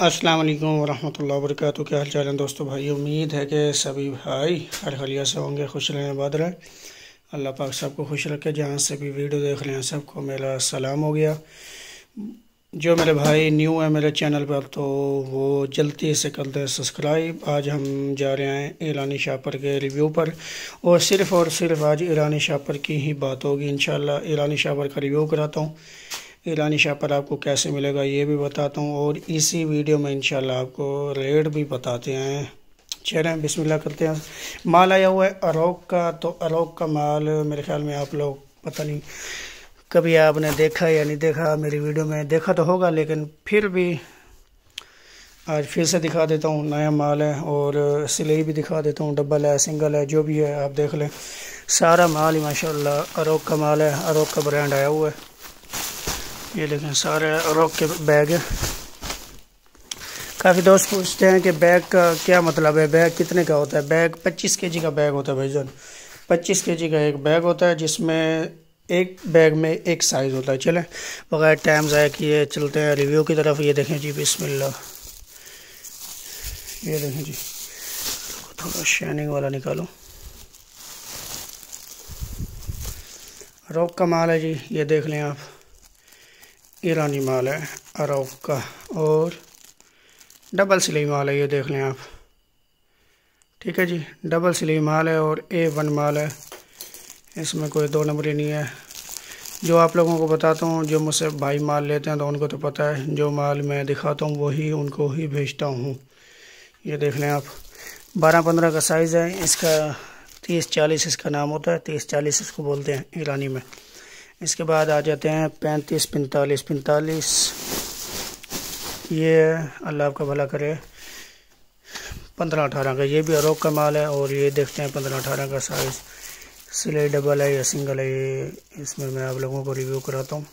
अस्सलाम वालेकुम रहमतुल्लाहि व बरकातहू क्या हाल चाल है दोस्तों भाई? उम्मीद है कि सभी भाई हर हलिया से होंगे, खुश रहें, आबाद रहें। अल्लाह पाक सबको खुश रखे। जहाँ से भी वीडियो देख रहे हैं सबको मेरा सलाम हो गया। जो मेरे भाई न्यू है मेरे चैनल पर तो वो जल्दी से कर दे सब्सक्राइब। आज हम जा रहे हैं ईरानी शापर के रिव्यू पर। और सिर्फ़ और सिर्फ़ आज ईरानी शापर की ही बात होगी। इन ईरानी शापर का रिव्यू कराता हूँ। ईरानी शापर आपको कैसे मिलेगा ये भी बताता हूँ और इसी वीडियो में इंशाल्लाह आपको रेट भी बताते हैं। चलें बिस्मिल्लाह करते हैं। माल आया हुआ है अरोक का तो अरोक का माल मेरे ख्याल में आप लोग पता नहीं कभी आपने देखा या नहीं देखा मेरी वीडियो में। देखा तो होगा, लेकिन फिर भी आज फिर से दिखा देता हूँ, नया माल है और सिलाई भी दिखा देता हूँ, डबल है, सिंगल है, जो भी है, आप देख लें। सारा माल ही माशाल्लाह अरोक का माल है, अरोक का ब्रांड आया हुआ है। ये देखें सारे रॉक के बैग है। काफ़ी दोस्त पूछते हैं कि बैग का क्या मतलब है? बैग कितने का होता है? बैग 25 केजी का बैग होता है भाईजान। 25 केजी का एक बैग होता है जिसमें एक बैग में एक साइज़ होता है। चलें, बगैर टाइम ज़ाय किए चलते हैं रिव्यू की तरफ़। ये देखें जी, बिस्मिल्लाह। ये देखें जी, थोड़ा शाइनिंग वाला निकालो। रॉक का माल है जी, ये देख लें आप। ईरानी माल है अरब का। और डबल सिलाई माल है, ये देख लें आप। ठीक है जी, डबल सिलाई माल है और ए वन माल है। इसमें कोई दो नंबर नहीं है। जो आप लोगों को बताता हूँ, जो मुझसे भाई माल लेते हैं तो उनको तो पता है, जो माल मैं दिखाता हूँ, वही उनको ही भेजता हूँ। ये देख लें आप। बारह पंद्रह का साइज़ है, इसका तीस चालीस इसका नाम होता है, तीस चालीस इसको बोलते हैं ईरानी में। इसके बाद आ जाते हैं पैंतीस, पैंतालीस पैंतालीस। ये अल्लाह आपका भला करे। पंद्रह अठारह का ये भी अरोक का माल है और ये देखते हैं पंद्रह अठारह का साइज़ सिलाई डबल है या सिंगल है ये, इसमें मैं आप लोगों को रिव्यू कराता हूँ।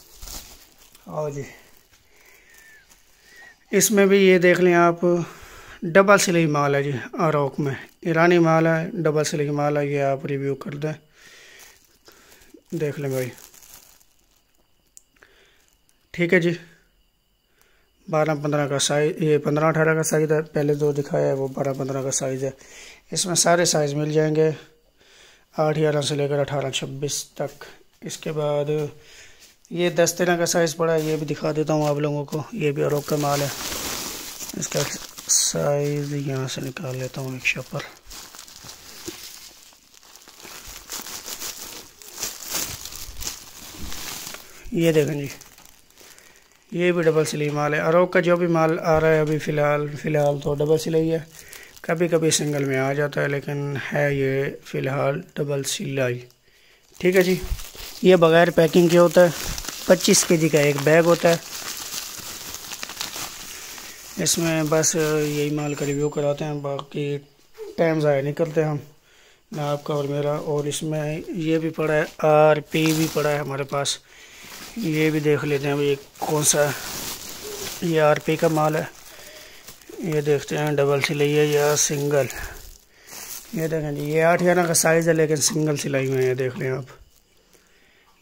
और जी। इसमें भी ये देख लें आप, डबल सिलाई माल है जी अरोक में। ईरानी माल है, डबल सिलाई माल है, ये आप रिव्यू कर दें। देख लें भाई। ठीक है जी। बारह पंद्रह का साइज़, ये पंद्रह अठारह का साइज़ है। पहले जो दिखाया है वो बारह पंद्रह का साइज़ है। इसमें सारे साइज़ मिल जाएँगे। आठ, ग्यारह से लेकर अठारह, छब्बीस तक। इसके बाद ये दस, तेरह का साइज़ पड़ा है, ये भी दिखा देता हूँ आप लोगों को। ये भी अरोक का माल है। इसका साइज़ यहाँ से निकाल लेता हूँ एक शपर ये देखें जी। ये भी डबल सिलाई माल है। अरोक का जो भी माल आ रहा है अभी फ़िलहाल फ़िलहाल तो डबल सिलाई है। कभी कभी सिंगल में आ जाता है, लेकिन है ये फ़िलहाल डबल सिलाई। ठीक है जी? ये बग़ैर पैकिंग के होता है। पच्चीस के जी का एक बैग होता है। इसमें बस यही माल का रिव्यू कराते हैं। बाकी टाइम ज़ाया नहीं करते हम। ना आपका और मेरा, और इसमें ये भी पड़ा है आर पी भी पड़ा है हमारे पास। ये भी देख लेते हैं अभी कौन सा ये आर पी का माल है। ये देखते हैं डबल सिलाई है या सिंगल ये देखें जी, ये आठ ग्यारह का साइज़ है, लेकिन सिंगल सिलाई में ये देख लें आप।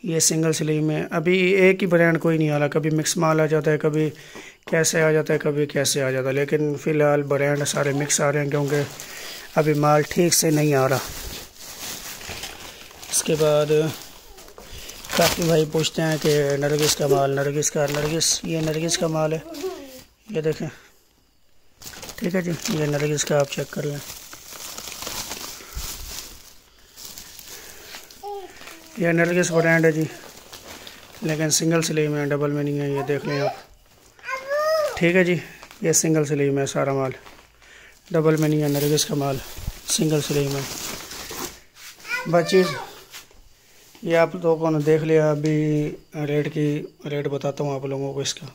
ये सिंगल सिलाई में, अभी एक ही ब्रांड कोई नहीं आ रहा, कभी मिक्स माल आ जाता है, कभी कैसे आ जाता है, कभी कैसे आ जाता है, लेकिन फ़िलहाल ब्रांड सारे मिक्स आ रहे हैं, क्योंकि अभी माल ठीक से नहीं आ रहा। इसके बाद काफ़ी भाई पूछते हैं कि नरगिस का माल, नरगिस का, नरगिस, ये नरगिस का माल है। ये देखें। ठीक है जी, ये नरगिस का आप चेक कर लें ये नरगिस ब्रांड है जी, लेकिन सिंगल सिलाई में डबल में नहीं है, ये देख लें आप। ठीक है जी, ये सिंगल सिलाई में सारा माल। डबल में नहीं है नरगिस का माल सिंगल सिलाई में। बची ये आप लोगों ने देख लिया, अभी रेट की, रेट बताता हूँ आप लोगों को इसका।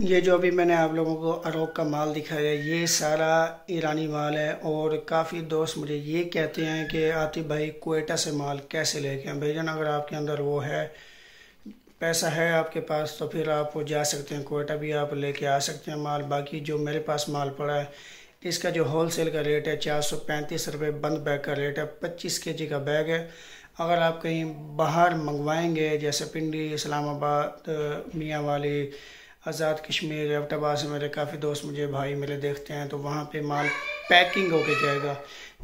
ये जो अभी मैंने आप लोगों को अरोक का माल दिखाया, ये सारा ईरानी माल है और काफ़ी दोस्त मुझे ये कहते हैं कि आतिफ भाई, कोयटा से माल कैसे लेके आए? भाईजान अगर आपके अंदर वो है, पैसा है आपके पास तो फिर आप जा सकते हैं, कोयटा भी आप लेके आ सकते हैं माल। बाकी जो मेरे पास माल पड़ा है इसका जो होल सेल का रेट है चार सौ पैंतीस रुपये बंद बैग का रेट है, पच्चीस के जी का बैग है। अगर आप कहीं बाहर मंगवाएँगे, जैसे पिंडी, इस्लामाबाद मियाँ वाली आज़ाद कश्मीर एबटाबाद से मेरे काफ़ी दोस्त मुझे भाई मेरे देखते हैं तो वहाँ पे माल पैकिंग होके जाएगा।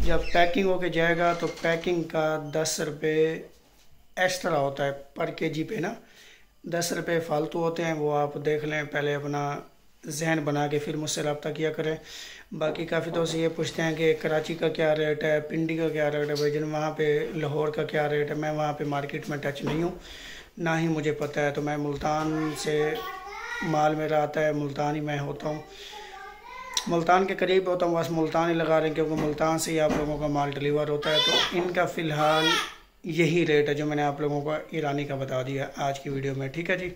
जब पैकिंग होके जाएगा तो पैकिंग का दस रुपये एक्स्ट्रा होता है पर के जी पे ना। दस रुपये फालतू होते हैं, वो आप देख लें, पहले अपना जहन बना के फिर मुझसे रबता किया करें। बाकी काफ़ी दोस्त ये पूछते हैं कि कराची का क्या रेट है, पिंडी का क्या रेट है भाई जिन वहाँ पे लाहौर का क्या रेट है? मैं वहाँ पे मार्केट में टच नहीं हूँ। ना ही मुझे पता है तो मैं मुल्तान से माल मेरा आता है, मुल्तान ही मैं होता हूँ। मुल्तान के करीब होता हूँ, बस मुल्तान ही लगा रहे हैं, क्योंकि मुल्तान से ही आप लोगों का माल डिलीवर होता है। तो इनका फ़िलहाल यही रेट है जो मैंने आप लोगों को ईरानी का बता दिया आज की वीडियो में। ठीक है जी?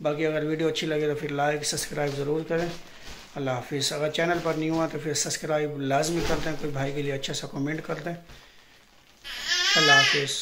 बाकी अगर वीडियो अच्छी लगे तो फिर लाइक सब्सक्राइब ज़रूर करें। अल्लाह हाफिज़। अगर चैनल पर नहीं हुआ तो फिर सब्सक्राइब लाजमी कर दें कोई भाई के लिए अच्छा सा कमेंट कर दें अल्लाह हाफिज़।